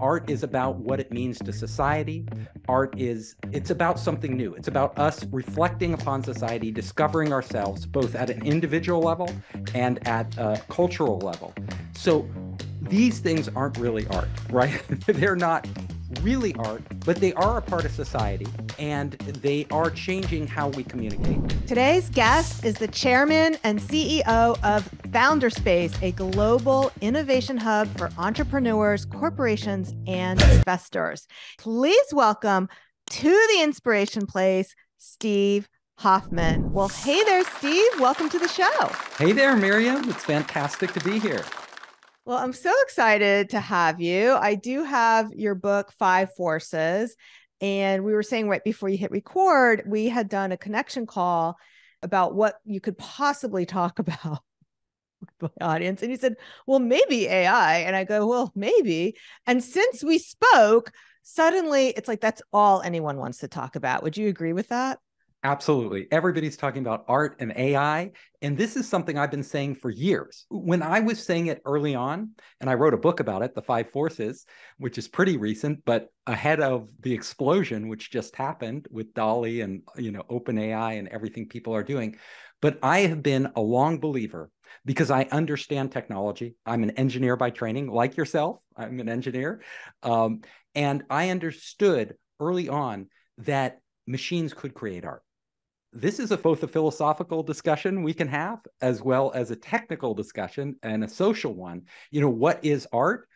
art is about what it means to society. Art is it's about something new. It's about us reflecting upon society, discovering ourselves both at an individual level and at a cultural level. So these things aren't really art, right? They're not really art, but they are a part of society and they are changing how we communicate. Today's guest is the chairman and CEO of Founders Space, a global innovation hub for entrepreneurs, corporations, and investors. Please welcome to the Inspiration Place, Steve Hoffman. Well, hey there, Steve. Welcome to the show. Hey there, Miriam. It's fantastic to be here. Well, I'm so excited to have you. I do have your book, Five Forces. And we were saying right before you hit record, we had done a connection call about what you could possibly talk about with my audience. And you said, well, maybe AI. And I go, well, maybe. And since we spoke, suddenly it's like that's all anyone wants to talk about. Would you agree with that? Absolutely. Everybody's talking about art and AI. And this is something I've been saying for years. When I was saying it early on, and I wrote a book about it, The Five Forces, which is pretty recent, but ahead of the explosion, which just happened with DALL-E and you know, OpenAI and everything people are doing. But I have been a long believer because I understand technology. I'm an engineer by training, like yourself. I'm an engineer. Um, and I understood early on that machines could create art this is a, both a philosophical discussion we can have as well as a technical discussion and a social one. You know, what is art?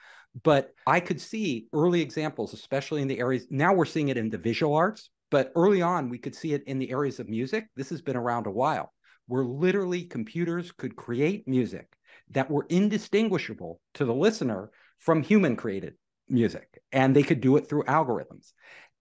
But I could see early examples, especially in the areas. Now we're seeing it in the visual arts, but early on we could see it in the areas of music. This has been around a while, where literally computers could create music that were indistinguishable to the listener from human created music, and they could do it through algorithms.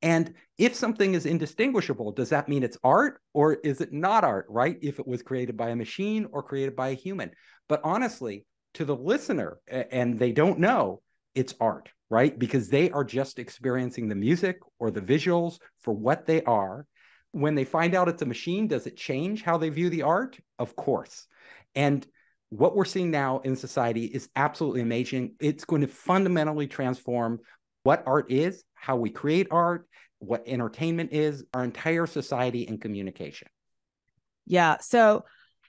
And if something is indistinguishable, does that mean it's art or is it not art, right? If it was created by a machine or created by a human. But honestly, to the listener, and they don't know, it's art, right? Because they are just experiencing the music or the visuals for what they are. When they find out it's a machine, does it change how they view the art? Of course. And what we're seeing now in society is absolutely amazing. It's going to fundamentally transform what art is, how we create art, what entertainment is, our entire society and communication. Yeah. So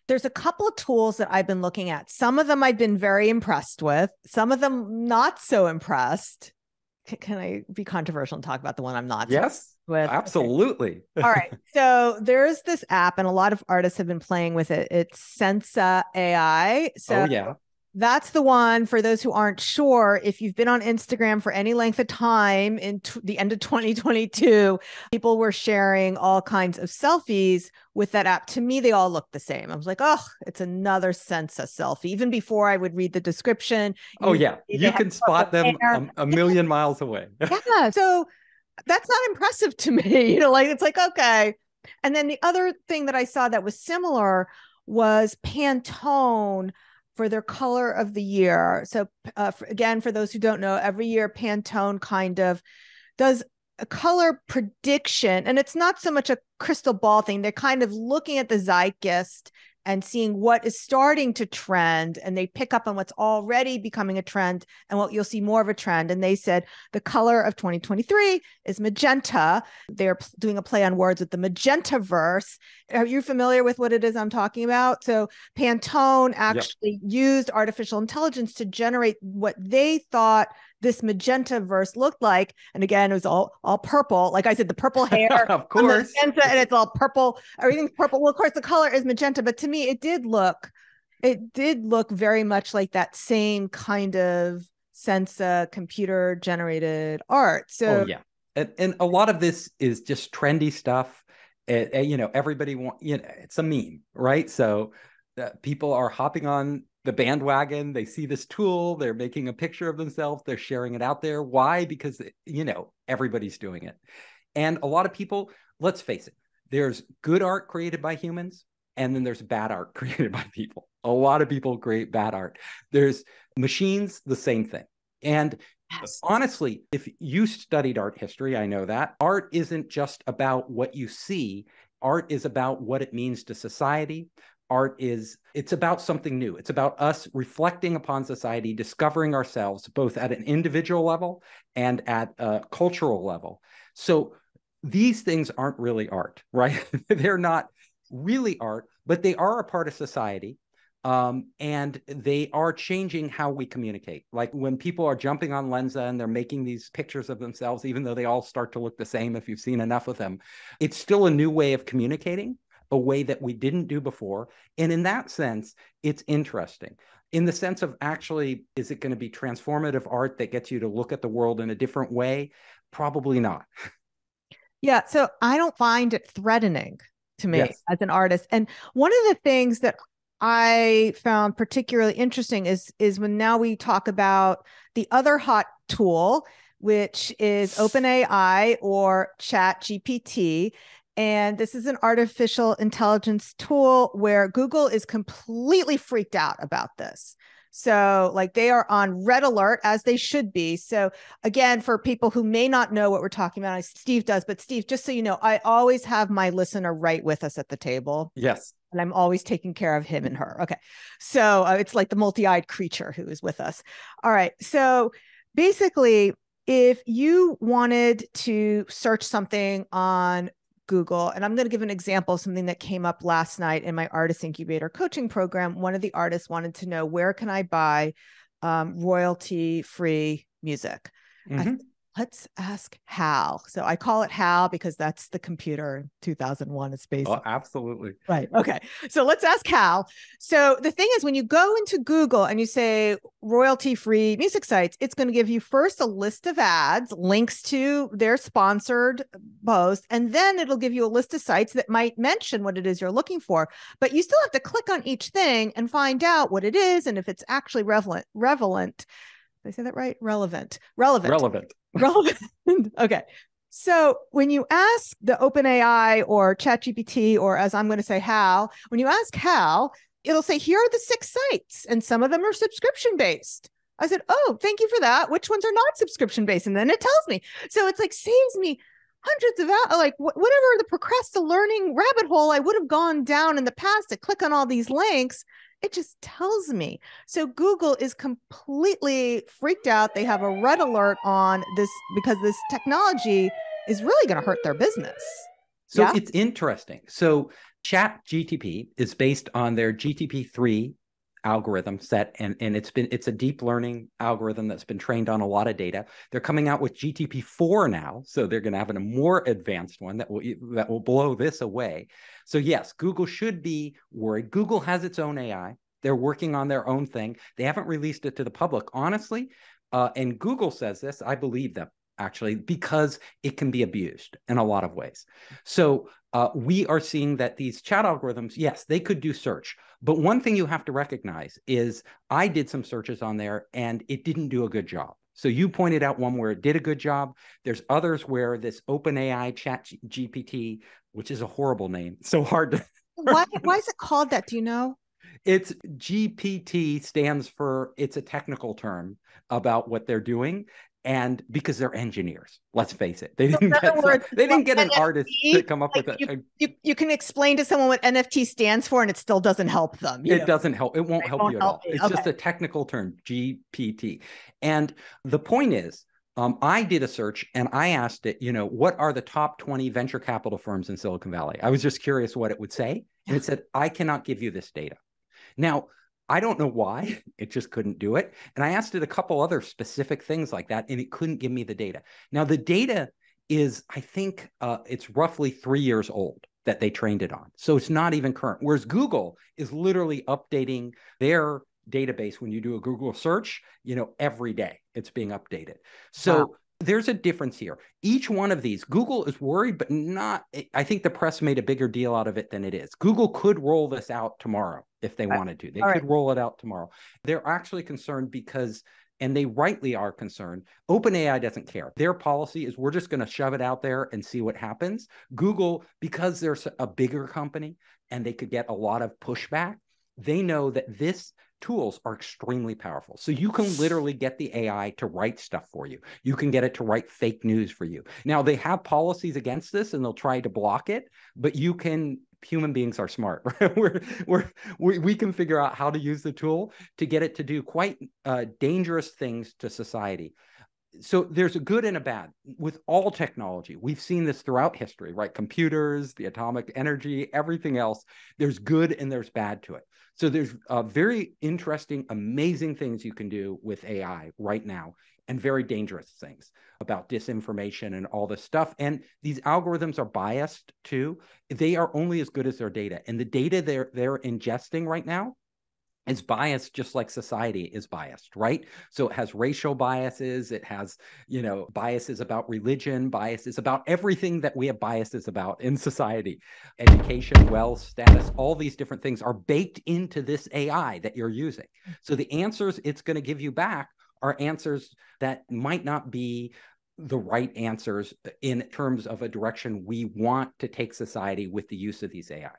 there's a couple of tools that I've been looking at. Some of them I've been very impressed with, some of them not so impressed. Can I be controversial and talk about the one I'm not? Yes, with? absolutely. Okay. All right. So there's this app, and a lot of artists have been playing with it. It's Lensa AI. So oh, yeah. That's the one for those who aren't sure. If you've been on Instagram for any length of time in t- the end of 2022, people were sharing all kinds of selfies with that app. To me, they all look the same. I was like, oh, it's another Lensa selfie. Even before I would read the description. Oh, yeah. You can spot them a, a, million miles away. yeah. So that's not impressive to me. You know, like it's like, okay. And then the other thing that I saw that was similar was Pantone for their color of the year. So, uh, for, again, for those who don't know, every year Pantone kind of does a color prediction, and it's not so much a crystal ball thing. They're kind of looking at the zeitgeist and seeing what is starting to trend and they pick up on what's already becoming a trend and what you'll see more of a trend. And they said the color of 2023 is magenta. They're doing a play on words with the Magentaverse are you familiar with what it is i'm talking about? So pantone actually yep. used artificial intelligence to generate what they thought this Magentaverse looked like. And again, it was all all purple. Like I said, the purple hair, of course, magenta, and it's all purple. Everything's purple. Well, of course, the color is magenta, but to me, it did look, it did look very much like that same kind of Lensa computer generated art. So oh, yeah, and, and a lot of this is just trendy stuff. It, you know, everybody want you know, it's a meme, right? So uh, people are hopping on the bandwagon they see this tool they're making a picture of themselves they're sharing it out there. Why? Because you know everybody's doing it. And a lot of people let's face it there's good art created by humans and then there's bad art created by people. A lot of people create bad art. There's machines the same thing. And yes. honestly if you studied art history i know that art isn't just about what you see. Art is about what it means to society art is it's about something new. It's about us reflecting upon society discovering ourselves both at an individual level and at a cultural level. So these things aren't really art right? They're not really art but they are a part of society um, and they are changing how we communicate. Like when people are jumping on Lensa and they're making these pictures of themselves, even though they all start to look the same if you've seen enough of them, it's still a new way of communicating, a way that we didn't do before. And in that sense, it's interesting. In the sense of actually, is it going to be transformative art that gets you to look at the world in a different way? Probably not. Yeah. So I don't find it threatening to me yes. as an artist. And one of the things that I found particularly interesting is is when now we talk about the other hot tool, which is OpenAI or Chat GPT. And this is an artificial intelligence tool where Google is completely freaked out about this. So, like, they are on red alert as they should be. So, again, for people who may not know what we're talking about, Steve does, but Steve, just so you know, I always have my listener right with us at the table. Yes and I'm always taking care of him and her. Okay. So uh, it's like the multi eyed creature who is with us. All right. So basically, if you wanted to search something on Google, and I'm going to give an example of something that came up last night in my artist incubator coaching program. One of the artists wanted to know where can I buy um, royalty free music? Mm-hmm let's ask Hal. So I call it Hal because that's the computer 2001 It's based. Oh, absolutely. Right. Okay. So let's ask Hal. So the thing is, when you go into Google and you say royalty free music sites, it's going to give you first a list of ads, links to their sponsored posts, and then it'll give you a list of sites that might mention what it is you're looking for. But you still have to click on each thing and find out what it is and if it's actually relevant. Relevant. Did I say that right? Relevant. Relevant. Relevant relevant. okay. So when you ask the OpenAI or ChatGPT, or as I'm going to say, Hal, when you ask Hal, it'll say, here are the six sites, and some of them are subscription based. I said, oh, thank you for that. Which ones are not subscription based? And then it tells me. So it's like saves me hundreds of out like wh- whatever the procrastinating learning rabbit hole I would have gone down in the past to click on all these links it just tells me. So Google is completely freaked out. They have a red alert on this because this technology is really going to hurt their business. So yeah? it's interesting. So Chat GTP is based on their GTP3 algorithm set and and it's been it's a deep learning algorithm that's been trained on a lot of data. They're coming out with gtp4 now so they're going to have a more advanced one that will that will blow this away. So yes google should be worried. Google has its own ai they're working on their own thing. They haven't released it to the public honestly. Uh, and google says this i believe them actually because it can be abused in a lot of ways. So uh, we are seeing that these chat algorithms, yes, they could do search. But one thing you have to recognize is I did some searches on there and it didn't do a good job. So you pointed out one where it did a good job. There's others where this OpenAI Chat GPT, which is a horrible name, so hard to. why, why is it called that? Do you know? It's GPT stands for it's a technical term about what they're doing and because they're engineers let's face it they didn't get words, they didn't get an NFT, artist to come up like with it you, you, you, can explain to someone what nft stands for and it still doesn't help them it know? doesn't help it won't it help won't you at all it's okay. just a technical term gpt and the point is um, I did a search and I asked it, you know, what are the top 20 venture capital firms in Silicon Valley? I was just curious what it would say. And it said, I cannot give you this data. Now, I don't know why it just couldn't do it. And I asked it a couple other specific things like that, and it couldn't give me the data. Now, the data is, I think, uh, it's roughly three years old that they trained it on. So it's not even current. Whereas Google is literally updating their database when you do a Google search, you know, every day it's being updated. So wow there's a difference here. Each one of these, Google is worried, but not. I think the press made a bigger deal out of it than it is. Google could roll this out tomorrow if they wanted to. They All could right. roll it out tomorrow. They're actually concerned because, and they rightly are concerned, OpenAI doesn't care. Their policy is we're just going to shove it out there and see what happens. Google, because they're a bigger company and they could get a lot of pushback, they know that this tools are extremely powerful. So you can literally get the AI to write stuff for you. You can get it to write fake news for you. Now they have policies against this and they'll try to block it, but you can human beings are smart. Right? we're, we're, we, we can figure out how to use the tool to get it to do quite uh, dangerous things to society. So there's a good and a bad with all technology. We've seen this throughout history, right? Computers, the atomic energy, everything else. There's good and there's bad to it. So there's uh, very interesting, amazing things you can do with AI right now and very dangerous things about disinformation and all this stuff. And these algorithms are biased too. They are only as good as their data. And the data they're they're ingesting right now is biased just like society is biased right? So it has racial biases it has you know biases about religion biases about everything that we have biases about in society. Education wealth status all these different things are baked into this ai that you're using. So the answers it's going to give you back are answers that might not be the right answers in terms of a direction we want to take society with the use of these AIs.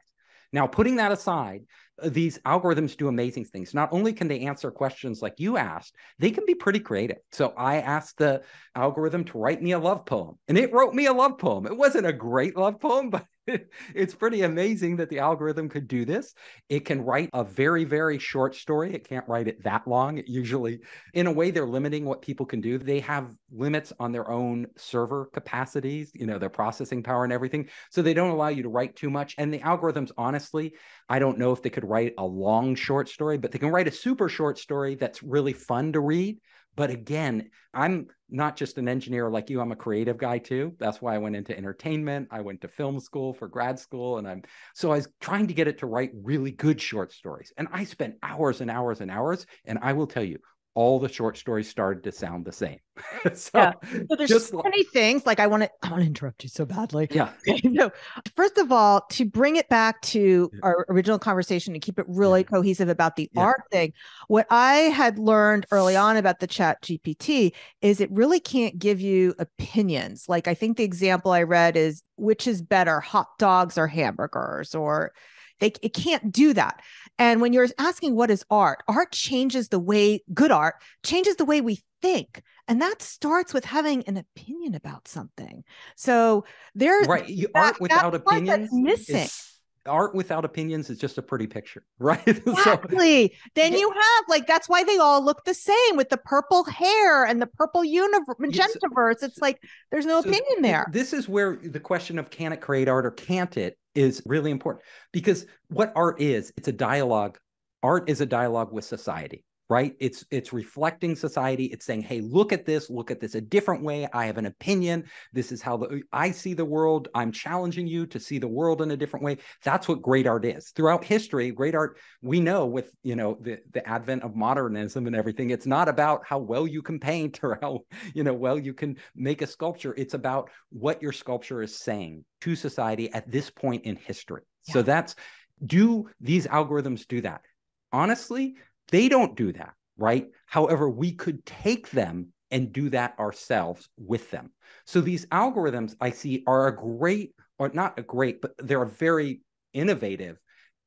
Now, putting that aside, Uh, these algorithms do amazing things. Not only can they answer questions like you asked, they can be pretty creative. So I asked the algorithm to write me a love poem, and it wrote me a love poem. It wasn't a great love poem, but it's pretty amazing that the algorithm could do this. It can write a very, very short story. It can't write it that long. It usually, in a way, they're limiting what people can do. They have limits on their own server capacities, you know, their processing power and everything. So they don't allow you to write too much. And the algorithms, honestly, I don't know if they could write a long short story, but they can write a super short story that's really fun to read. But again, I'm not just an engineer like you, I'm a creative guy too. That's why I went into entertainment. I went to film school for grad school. And I'm so I was trying to get it to write really good short stories. And I spent hours and hours and hours. And I will tell you, all the short stories started to sound the same. so, yeah. so there's just so many things. Like I want to, I want to interrupt you so badly. Yeah. so first of all, to bring it back to our original conversation and keep it really yeah. cohesive about the yeah. art thing, what I had learned early on about the Chat GPT is it really can't give you opinions. Like I think the example I read is which is better, hot dogs or hamburgers, or they, it can't do that. And when you're asking what is art, art changes the way good art changes the way we think. And that starts with having an opinion about something. So there's right. You, that, art without opinions missing. Is, art without opinions is just a pretty picture, right? Exactly. so, then you have like that's why they all look the same with the purple hair and the purple universe, Magentaverse. It's like there's no so opinion there. This is where the question of can it create art or can't it is really important because what art is, it's a dialogue. Art is a dialogue with society right? It's it's reflecting society. It's saying hey look at this look at this a different way. I have an opinion. This is how the, i see the world. I'm challenging you to see the world in a different way. That's what great art is. Throughout history great art we know with you know the the advent of modernism and everything it's not about how well you can paint or how you know well you can make a sculpture. It's about what your sculpture is saying to society at this point in history. Yeah. so that's do these algorithms do that? Honestly they don't do that, right? However, we could take them and do that ourselves with them. So these algorithms I see are a great, or not a great, but they're a very innovative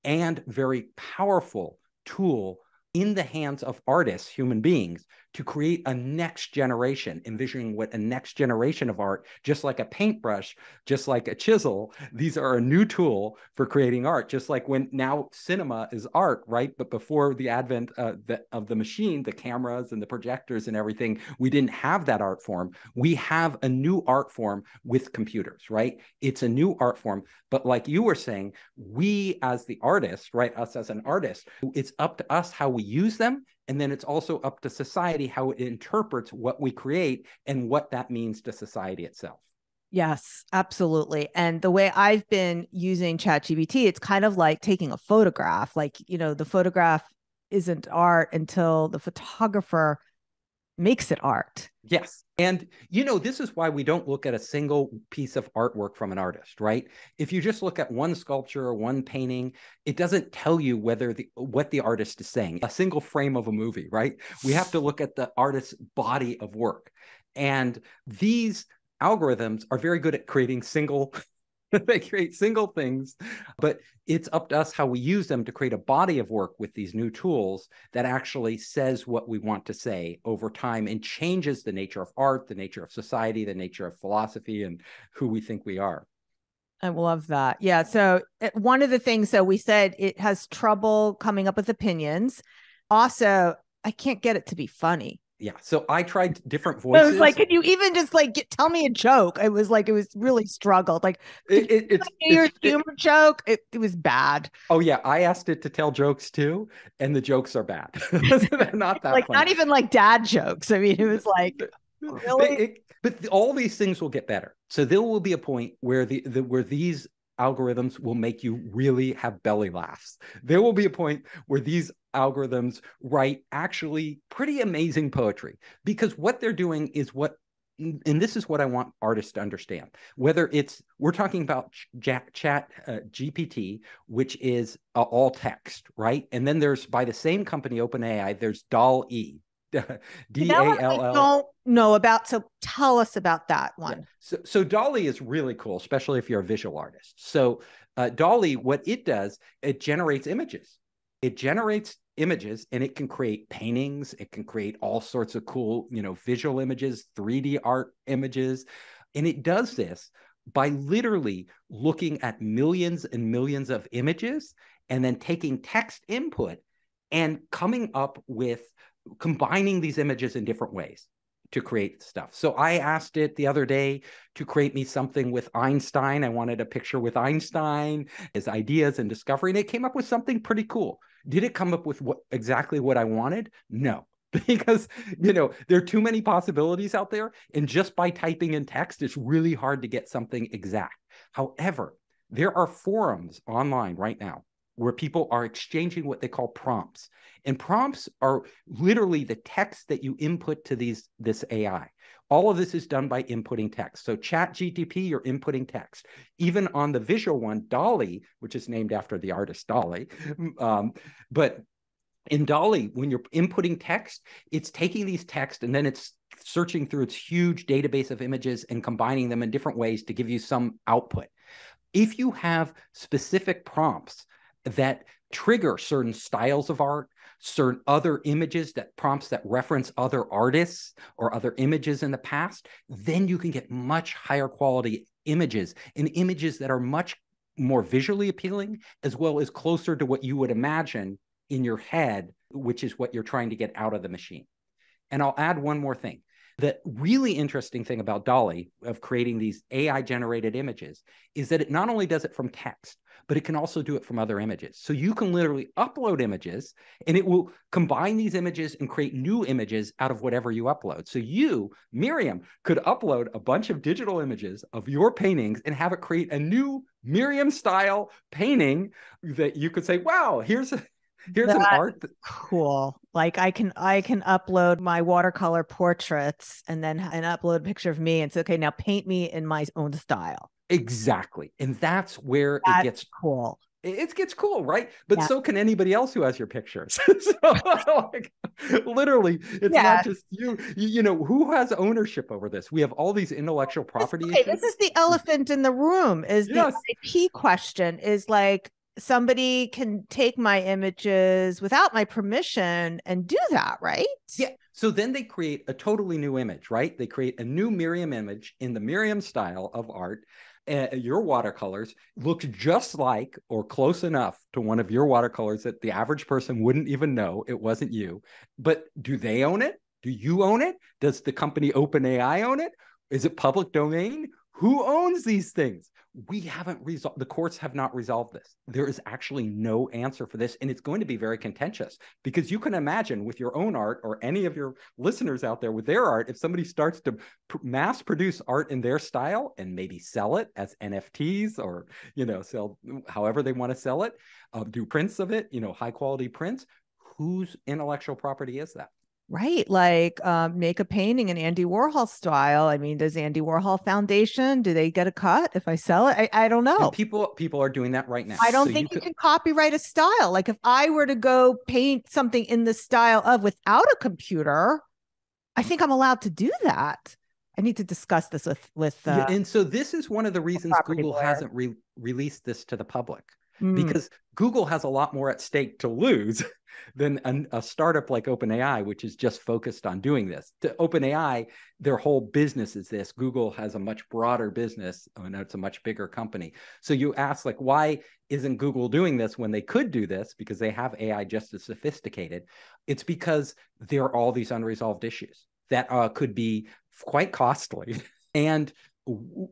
and very powerful tool in the hands of artists, human beings, to create a next generation, envisioning what a next generation of art, just like a paintbrush, just like a chisel, these are a new tool for creating art, just like when now cinema is art, right? But before the advent uh, the, of the machine, the cameras and the projectors and everything, we didn't have that art form. We have a new art form with computers, right? It's a new art form. But like you were saying, we as the artist, right? Us as an artist, it's up to us how we use them and then it's also up to society how it interprets what we create and what that means to society itself. Yes, absolutely. And the way I've been using ChatGPT, it's kind of like taking a photograph. Like, you know, the photograph isn't art until the photographer makes it art. Yes. And, you know, this is why we don't look at a single piece of artwork from an artist, right? If you just look at one sculpture or one painting, it doesn't tell you whether the what the artist is saying. A single frame of a movie, right? We have to look at the artist's body of work. And these algorithms are very good at creating single they create single things, but it's up to us how we use them to create a body of work with these new tools that actually says what we want to say over time and changes the nature of art, the nature of society, the nature of philosophy, and who we think we are. I love that. Yeah. So eh, one of the things, so we said it has trouble coming up with opinions. Also, I can't get it to be funny. Yeah. So I tried different voices. I was like, can you even just like get, tell me a joke? It was like it was really struggled. Like it, it, it's, your it's- it- humor joke. It, it was bad. oh yeah, I asked it to tell jokes too, and the jokes are bad. They're not that like funny. not even like dad jokes. I mean, it was like But really? it- but all these things will get better. So there will be a point where the, the where these algorithms will make you really have belly laughs. There will be a point where these algorithms write actually pretty amazing poetry because what they're doing is what and this is what I want artists to understand. Whether it's we're talking about ch- chat uh, GPT, which is uh, all text, right? And then there's by the same company, OpenAI, there's DAL E, D A L L. don't know about. So tell us about that one. So, so DALL-E is really cool, especially if you're a visual artist. So, uh, DALL-E, what it does, it generates images. It generates images, and it can create paintings. It can create all sorts of cool, you know, visual images, 3D art images, and it does this by literally looking at millions and millions of images, and then taking text input and coming up with combining these images in different ways to create stuff. So I asked it the other day to create me something with Einstein. I wanted a picture with Einstein, his ideas and discovery, and it came up with something pretty cool. Did it come up with what exactly what I wanted? No. Because you know there are too many possibilities out there, and just by typing in text, it's really hard to get something exact. However, there are forums online right now where people are exchanging what they call prompts, and prompts are literally the text that you input to these this AI. All of this is done by inputting text. So Chat GTP, you're inputting text. Even on the visual one, DALL-E, which is named after the artist Dalí, um, but in DALL-E, when you're inputting text, it's taking these text and then it's searching through its huge database of images and combining them in different ways to give you some output. If you have specific prompts that trigger certain styles of art, certain other images that prompts that reference other artists or other images in the past, then you can get much higher quality images and images that are much more visually appealing as well as closer to what you would imagine in your head, which is what you're trying to get out of the machine. And I'll add one more thing. The really interesting thing about DALL-E of creating these AI generated images is that it not only does it from text, but it can also do it from other images. So you can literally upload images and it will combine these images and create new images out of whatever you upload. So you, Miriam, could upload a bunch of digital images of your paintings and have it create a new Miriam style painting that you could say, wow, here's a here's an That- art that, Cool. Like I can I can upload my watercolor portraits and then and upload a picture of me and say, okay, now paint me in my own style. exactly. And that's where it gets cool. it it gets cool, right? But Yeah. so can anybody else who has your pictures. so, like, literally, it's Yeah. not just you. you. You know, who has ownership over this? We have all these intellectual property Okay, issues. this is the elephant in the room. Is Yes. the IP question? Is like somebody can take my images without my permission and do that, right? Yeah. So then they create a totally new image, right? They create a new Miriam image in the Miriam style of art. Uh, your watercolors look just like or close enough to one of your watercolors that the average person wouldn't even know it wasn't you. But do they own it? Do you own it? Does the company OpenAI own it? Is it public domain? Who owns these things? We haven't resolved, the courts have not resolved this. There is actually no answer for this. And it's going to be very contentious because you can imagine with your own art or any of your listeners out there with their art, if somebody starts to mass produce art in their style and maybe sell it as NFTs or, you know, sell however they want to sell it, uh, do prints of it, you know, high quality prints, whose intellectual property is that? Right. Like um, make a painting in Andy Warhol style. I mean, does Andy Warhol Foundation, do they get a cut if I sell it? I, I don't know. And people people are doing that right now. I don't So think you, could- can copyright a style. Like if I were to go paint something in the style of without a computer, I think I'm allowed to do that. I need to discuss this with with Yeah, uh, and so this is one of the reasons Google lawyer. hasn't re- released this to the public mm. because Google has a lot more at stake to lose than an, a startup like OpenAI, which is just focused on doing this. To OpenAI, their whole business is this. Google has a much broader business, and it's a much bigger company. So you ask, like, why isn't Google doing this when they could do this? Because they have AI just as sophisticated. It's because there are all these unresolved issues that uh, could be quite costly. and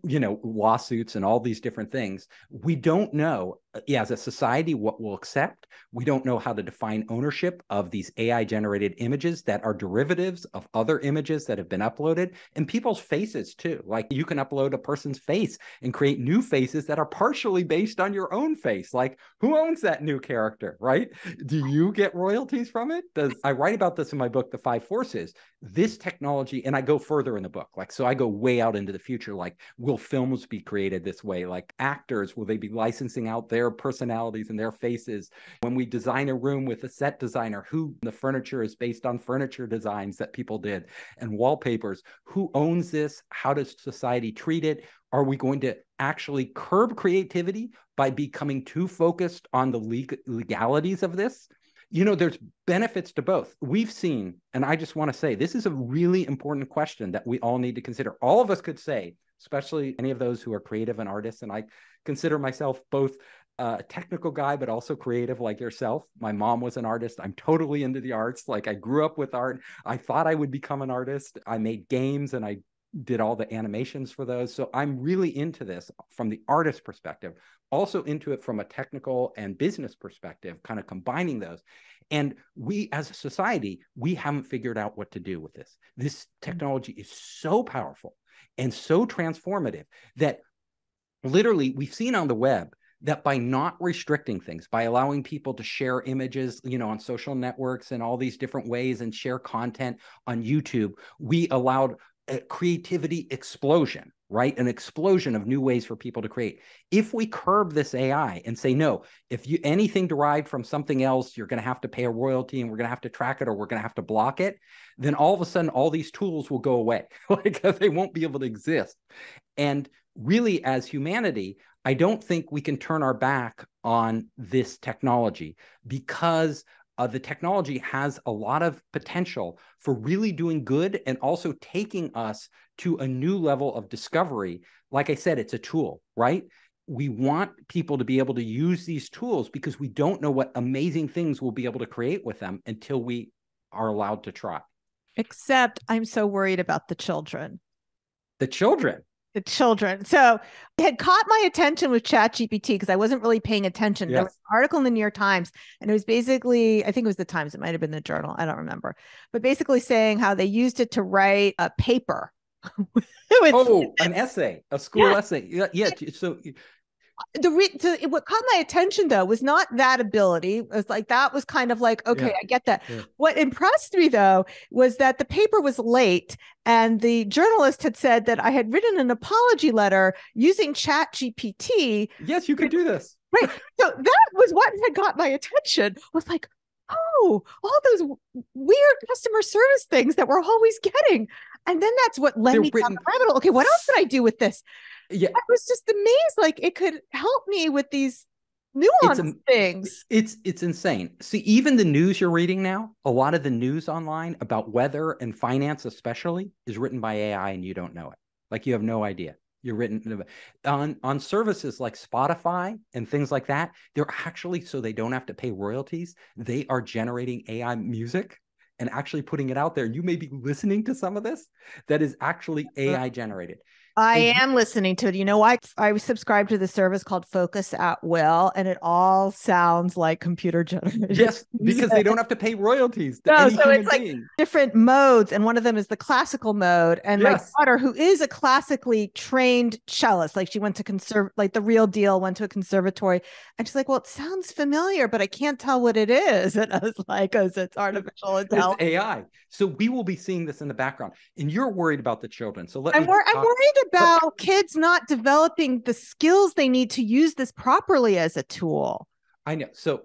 you know lawsuits and all these different things we don't know uh, as a society what we'll accept. We don't know how to define ownership of these ai generated images that are derivatives of other images that have been uploaded and people's faces too. Like you can upload a person's face and create new faces that are partially based on your own face. Like who owns that new character right? Do you get royalties from it? Does i write about this in my book the five forces. This technology and i go further in the book. Like so i go way out into the future. Like will films be created this way? Like actors will they be licensing out their personalities and their faces. When we design a room with a set designer who the furniture is based on furniture designs that people did and wallpapers who owns this how does society treat it? Are we going to actually curb creativity by becoming too focused on the legalities of this? You know there's benefits to both. We've seen and i just want to say this is a really important question that we all need to consider. All of us could say especially any of those who are creative and artists and i consider myself both a technical guy but also creative like yourself my mom was an artist i'm totally into the arts like i grew up with art i thought i would become an artist i made games and i did all the animations for those so i'm really into this from the artist perspective also into it from a technical and business perspective, kind of combining those. And we as a society, we haven't figured out what to do with this. This mm. technology is so powerful and so transformative that literally we've seen on the web that by not restricting things by allowing people to share images you know on social networks and all these different ways and share content on youtube we allowed a creativity explosion right? An explosion of new ways for people to create. If we curb this AI and say, no, if you anything derived from something else, you're going to have to pay a royalty and we're going to have to track it or we're going to have to block it, then all of a sudden all these tools will go away. like they won't be able to exist. And really, as humanity, I don't think we can turn our back on this technology because uh, the technology has a lot of potential for really doing good and also taking us to a new level of discovery. Like I said, it's a tool, right? We want people to be able to use these tools because we don't know what amazing things we'll be able to create with them until we are allowed to try. Except I'm so worried about the children. The children the children. So it had caught my attention with Chat GPT because I wasn't really paying attention. Yes. There was an article in the New York Times, and it was basically, I think it was the Times, it might have been the journal, I don't remember, but basically saying how they used it to write a paper. oh, an essay, a school yeah. essay. Yeah, yeah. So the, re- the what caught my attention though was not that ability. It was like that was kind of like okay, yeah. I get that. Yeah. What impressed me though was that the paper was late, and the journalist had said that I had written an apology letter using Chat GPT. Yes, you could do this. Right. So that was what had got my attention. Was like, oh, all those weird customer service things that we're always getting. And then that's what led They're me written- down the rabbit hole. Okay, what else did I do with this? yeah. I was just amazed like it could help me with these nuanced it's, things. it's it's insane. See even the news you're reading now a lot of the news online about weather and finance especially is written by ai and you don't know it. Like you have no idea. You're written on on services like spotify and things like that they're actually so they don't have to pay royalties they are generating ai music and actually putting it out there you may be listening to some of this that is actually ai generated I mm-hmm. am listening to it. You know, I I subscribe to the service called Focus at Will, and it all sounds like computer generated. Yes, because they don't have to pay royalties. no, so it's like being. different modes, and one of them is the classical mode. And yes. my daughter, who is a classically trained cellist, like she went to conserve, like the real deal, went to a conservatory, and she's like, "Well, it sounds familiar, but I can't tell what it is." And I was like, oh, "Cause it's artificial intelligence, AI." So we will be seeing this in the background, and you're worried about the children. So let I'm, me. Wor- I'm worried about kids not developing the skills they need to use this properly as a tool. I know. So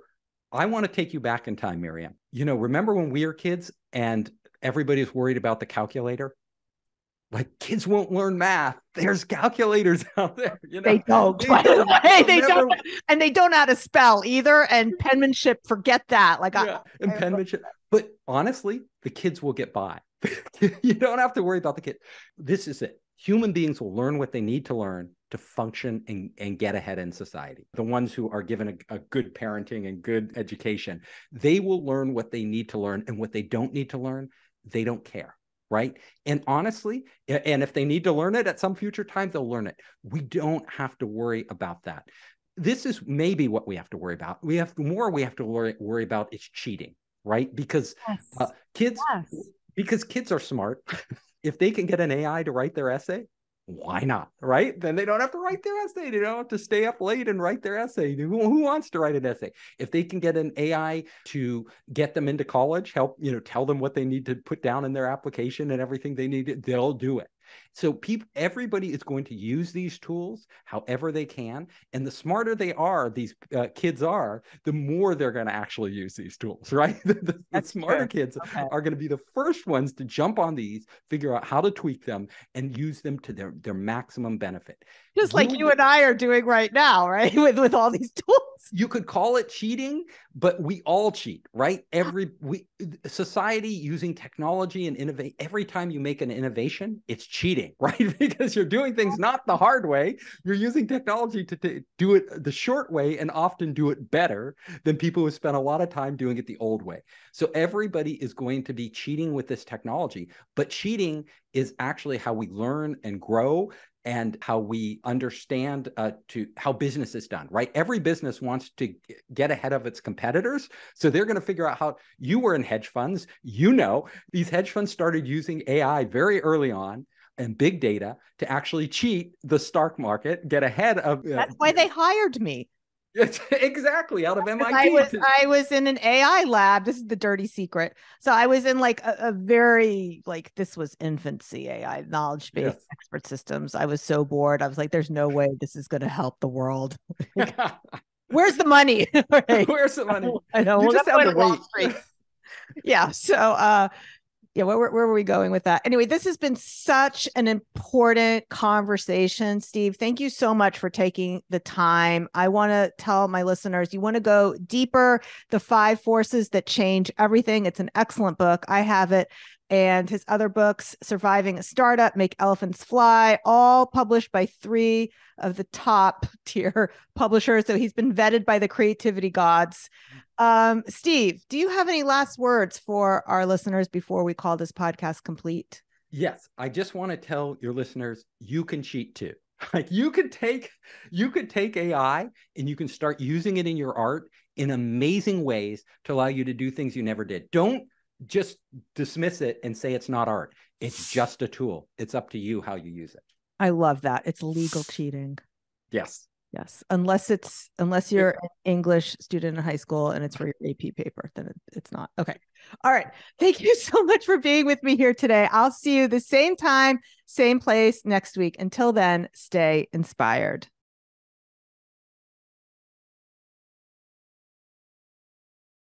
I want to take you back in time, Miriam. You know, remember when we were kids and everybody was worried about the calculator? like kids won't learn math. There's calculators out there. You know? They don't. They don't. They never- don't, and they don't know how to spell either. And penmanship, forget that. Like, yeah, and I- penmanship. But honestly, the kids will get by. you don't have to worry about the kid. This is it. Human beings will learn what they need to learn to function and, and get ahead in society. The ones who are given a, a good parenting and good education, they will learn what they need to learn. And what they don't need to learn, they don't care. Right. And honestly, and if they need to learn it at some future time, they'll learn it. We don't have to worry about that. This is maybe what we have to worry about. We have more we have to worry, worry about is cheating, right? Because yes. uh, kids yes. because kids are smart. if they can get an AI to write their essay, why not? Right? Then they don't have to write their essay. They don't have to stay up late and write their essay. Who, who wants to write an essay? If they can get an AI to get them into college, help, you know, tell them what they need to put down in their application and everything they need, they'll do it. So people, everybody is going to use these tools however they can, and the smarter they are, these uh, kids are, the more they're going to actually use these tools, right? the, the- the smarter true. kids Okay. are going to be the first ones to jump on these, figure out how to tweak them, and use them to their their maximum benefit. Just like You- you and I are doing right now, right? With with all these tools. You could call it cheating, but we all cheat, right? Every we society using technology and innovate. Every time you make an innovation, it's cheating, right? because you're doing things not the hard way. You're using technology to, to do it the short way and often do it better than people who spent a lot of time doing it the old way. So everybody is going to be cheating with this technology, but cheating is actually how we learn and grow and how we understand uh, to how business is done right every business wants to get ahead of its competitors so they're going to figure out how you were in hedge funds you know these hedge funds started using ai very early on and big data to actually cheat the stock market get ahead of uh, That's why they hired me. exactly out of mit I was I was in an AI lab. This is the dirty secret. So I was in like a, a very like this was infancy AI knowledge based Yes. expert systems. I was so bored. I was like, there's no way this is going to help the world. Where's the money? Right. where's the money I know. You we'll just have to wait. Street. yeah. So, uh, yeah, where, where, were we going with that? Anyway, this has been such an important conversation, Steve. Thank you so much for taking the time. I want to tell my listeners you want to go deeper, the five forces that change everything. It's an excellent book. I have it. And his other books, Surviving a Startup, Make Elephants Fly, all published by three of the top tier publishers. So he's been vetted by the creativity gods. Um, Steve, do you have any last words for our listeners before we call this podcast complete? Yes, I just want to tell your listeners you can cheat too. Like you could take you could take AI and you can start using it in your art in amazing ways to allow you to do things you never did. Don't just dismiss it and say it's not art. It's just a tool. It's up to you how you use it. I love that. It's legal cheating. Yes. Yes, unless it's unless you're an English student in high school and it's for your AP paper, then it's not. Okay. All right. Thank you so much for being with me here today. I'll see you the same time, same place next week. Until then, stay inspired.